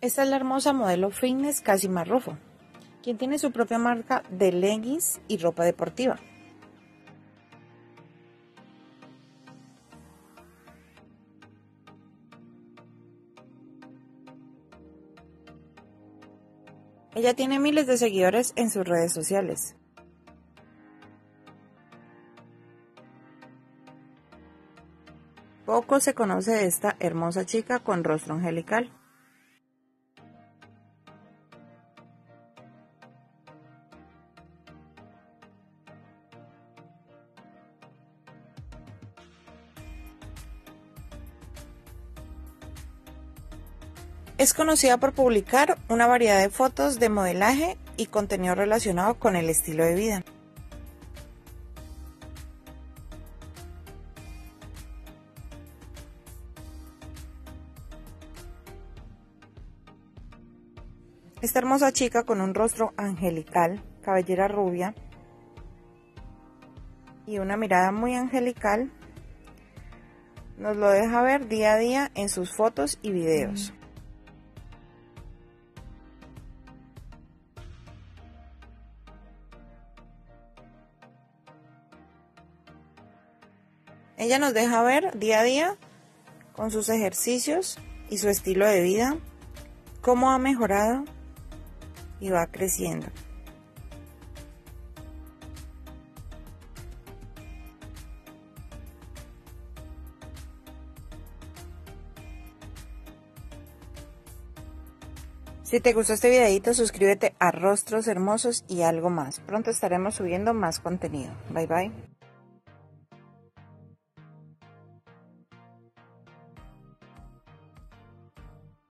Esta es la hermosa modelo fitness Casi Marrufo, quien tiene su propia marca de leggings y ropa deportiva. Ella tiene miles de seguidores en sus redes sociales. Poco se conoce de esta hermosa chica con rostro angelical. Es conocida por publicar una variedad de fotos de modelaje y contenido relacionado con el estilo de vida. Esta hermosa chica con un rostro angelical, cabellera rubia y una mirada muy angelical, nos lo deja ver día a día en sus fotos y videos. Ella nos deja ver día a día con sus ejercicios y su estilo de vida cómo ha mejorado y va creciendo. Si te gustó este videito, suscríbete a Rostros Hermosos y algo más. Pronto estaremos subiendo más contenido. Bye bye.